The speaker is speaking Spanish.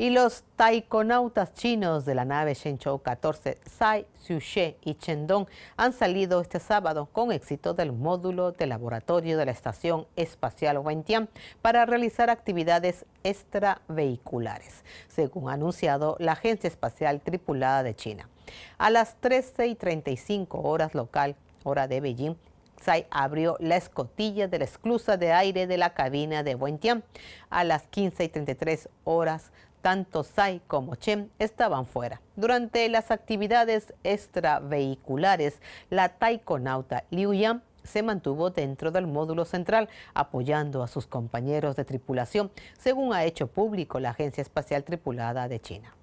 Y los taikonautas chinos de la nave Shenzhou 14, Sai, Xuxe y Chendong han salido este sábado con éxito del módulo de laboratorio de la Estación Espacial Wentian para realizar actividades extravehiculares, según ha anunciado la Agencia Espacial Tripulada de China. A las 13 y 35 horas local, hora de Beijing, Tsai abrió la escotilla de la esclusa de aire de la cabina de Wentian. A las 15 y 33 horas, tanto Tsai como Chen estaban fuera. Durante las actividades extravehiculares, la taikonauta Liu Yan se mantuvo dentro del módulo central, apoyando a sus compañeros de tripulación, según ha hecho público la Agencia Espacial Tripulada de China.